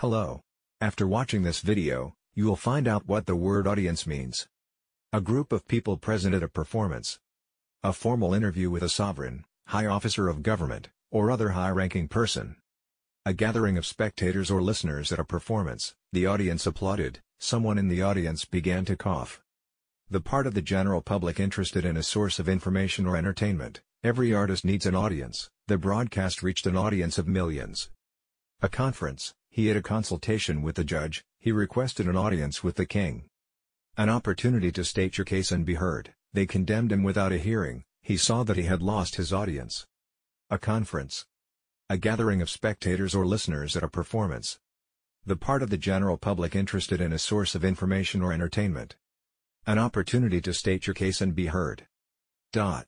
Hello. After watching this video, you will find out what the word audience means. A group of people present at a performance. A formal interview with a sovereign, high officer of government, or other high-ranking person. A gathering of spectators or listeners at a performance, the audience applauded, someone in the audience began to cough. The part of the general public interested in a source of information or entertainment, every artist needs an audience, the broadcast reached an audience of millions. A conference, he had a consultation with the judge, he requested an audience with the king. An opportunity to state your case and be heard, they condemned him without a hearing, he saw that he had lost his audience. A conference. A gathering of spectators or listeners at a performance. The part of the general public interested in a source of information or entertainment. An opportunity to state your case and be heard. Dot.